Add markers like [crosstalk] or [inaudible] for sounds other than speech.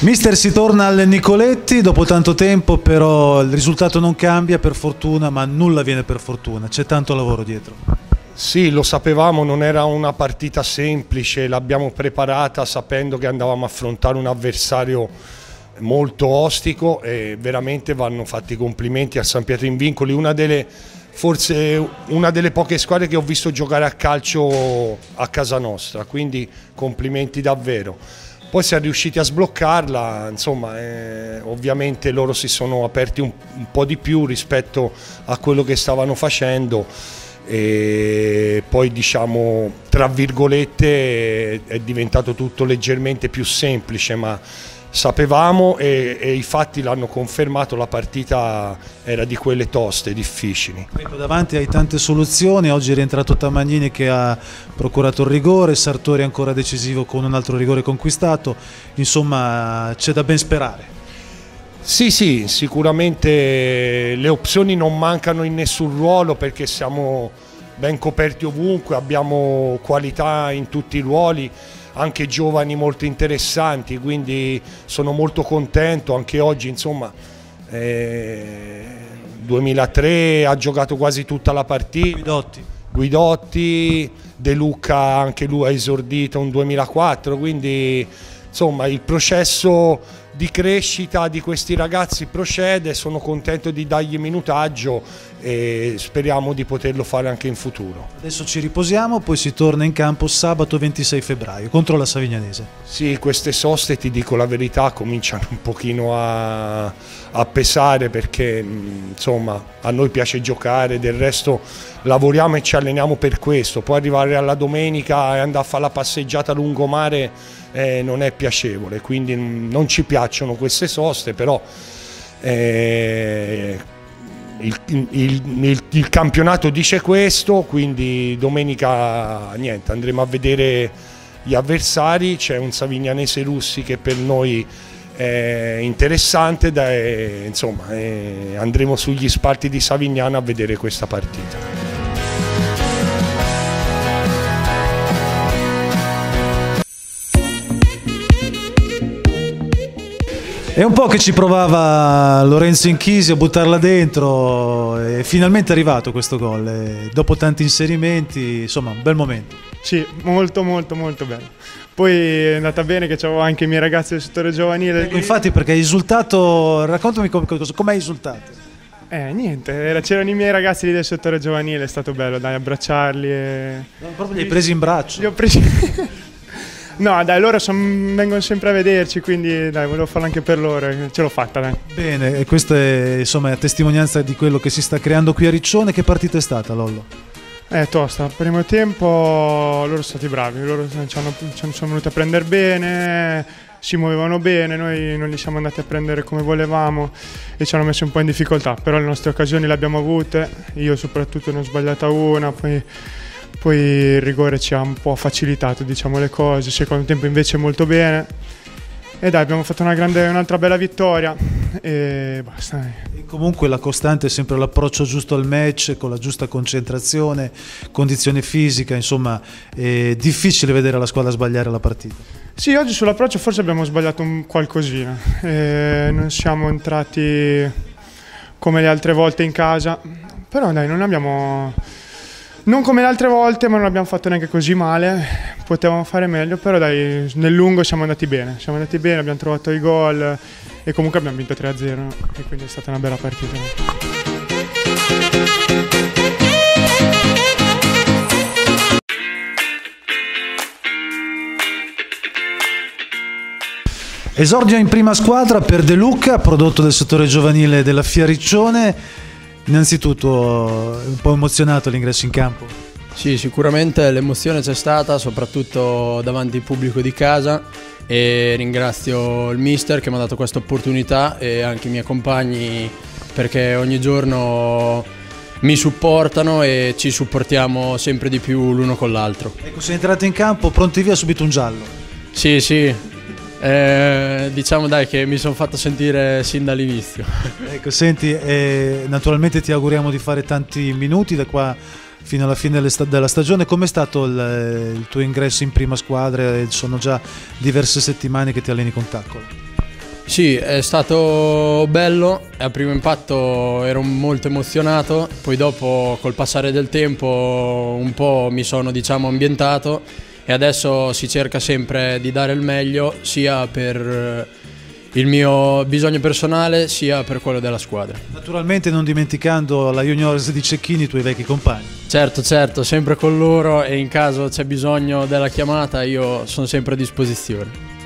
Mister si torna al Nicoletti dopo tanto tempo, però il risultato non cambia per fortuna, ma nulla viene per fortuna, c'è tanto lavoro dietro. Sì, lo sapevamo, non era una partita semplice, l'abbiamo preparata sapendo che andavamo a affrontare un avversario molto ostico e veramente vanno fatti i complimenti a San Pietro in Vincoli, una delle, forse una delle poche squadre che ho visto giocare a calcio a casa nostra, quindi complimenti davvero. Poi siamo riusciti a sbloccarla, insomma, eh, ovviamente loro si sono aperti un, un po' di più rispetto a quello che stavano facendo e poi diciamo tra virgolette è diventato tutto leggermente più semplice ma sapevamo e, e i fatti l'hanno confermato, la partita era di quelle toste, difficili. Davanti hai tante soluzioni, oggi è rientrato Tamagnini che ha procurato il rigore, Sartori ancora decisivo con un altro rigore conquistato, insomma c'è da ben sperare. Sì, sì, sicuramente le opzioni non mancano in nessun ruolo perché siamo ben coperti ovunque, abbiamo qualità in tutti i ruoli anche giovani molto interessanti, quindi sono molto contento, anche oggi insomma eh, 2003 ha giocato quasi tutta la partita. Guidotti. Guidotti, De Luca anche lui ha esordito un 2004, quindi insomma il processo di crescita di questi ragazzi procede, sono contento di dargli minutaggio e speriamo di poterlo fare anche in futuro. Adesso ci riposiamo, poi si torna in campo sabato 26 febbraio contro la Savignanese. Sì, queste soste, ti dico la verità, cominciano un pochino a, a pesare perché insomma a noi piace giocare, del resto lavoriamo e ci alleniamo per questo, poi arrivare alla domenica e andare a fare la passeggiata lungomare eh, non è piacevole, quindi non ci piacciono queste soste, però eh, il, il, il, il, campionato dice questo, quindi domenica niente, andremo a vedere gli avversari, c'è un Savignanese Russi che per noi è interessante, da, eh, insomma eh, andremo sugli spalti di Savignano a vedere questa partita. È un po' che ci provava Lorenzo Inchisi a buttarla dentro e finalmente è arrivato questo gol. Dopo tanti inserimenti, insomma, un bel momento. Sì, molto molto molto bello. Poi è andata bene che c'avevo anche i miei ragazzi del settore giovanile. Ecco, infatti perché hai esultato, raccontami come hai esultato. Eh, niente, c'erano i miei ragazzi lì del settore giovanile, è stato bello, dai, abbracciarli e... No, proprio li hai presi in braccio. Li ho presi... [laughs] No, dai, loro son, vengono sempre a vederci, quindi dai, volevo farlo anche per loro, ce l'ho fatta, dai. Bene, e questa è insomma testimonianza di quello che si sta creando qui a Riccione. Che partita è stata, Lollo? Eh, tosta, primo tempo loro sono stati bravi, loro ci, hanno, ci sono venuti a prendere bene, si muovevano bene, noi non li siamo andati a prendere come volevamo e ci hanno messo un po' in difficoltà, però le nostre occasioni le abbiamo avute, io soprattutto ne ho sbagliata una, poi poi il rigore ci ha un po' facilitato diciamo, le cose, secondo tempo invece molto bene. E dai, abbiamo fatto una grande, un'altra bella vittoria e basta. E comunque la costante è sempre l'approccio giusto al match, con la giusta concentrazione, condizione fisica, insomma è difficile vedere la squadra sbagliare la partita. Sì, oggi sull'approccio forse abbiamo sbagliato un qualcosina, e non siamo entrati come le altre volte in casa, però dai, non abbiamo non come le altre volte, ma non abbiamo fatto neanche così male. Potevamo fare meglio, però dai, nel lungo siamo andati bene. Siamo andati bene, abbiamo trovato i gol e comunque abbiamo vinto 3-0 e quindi è stata una bella partita. Esordio in prima squadra per De Luca, prodotto del settore giovanile della Fiariccione. Innanzitutto un po' emozionato l'ingresso in campo. Sì, sicuramente l'emozione c'è stata, soprattutto davanti al pubblico di casa e ringrazio il mister che mi ha dato questa opportunità e anche i miei compagni perché ogni giorno mi supportano e ci supportiamo sempre di più l'uno con l'altro. Ecco, sei entrato in campo, pronti via, subito un giallo. Sì, sì, eh, diciamo dai che mi sono fatto sentire sin dall'inizio. [laughs] ecco, senti, eh, naturalmente ti auguriamo di fare tanti minuti da qua fino alla fine della stagione. Com'è stato il, il tuo ingresso in prima squadra? Sono già diverse settimane che ti alleni con Taccolo. Sì, è stato bello, a primo impatto ero molto emozionato, poi dopo col passare del tempo un po' mi sono diciamo ambientato e adesso si cerca sempre di dare il meglio sia per il mio bisogno personale sia per quello della squadra. Naturalmente non dimenticando la juniors di Cecchini, i tuoi vecchi compagni. Certo, certo, sempre con loro e in caso c'è bisogno della chiamata io sono sempre a disposizione.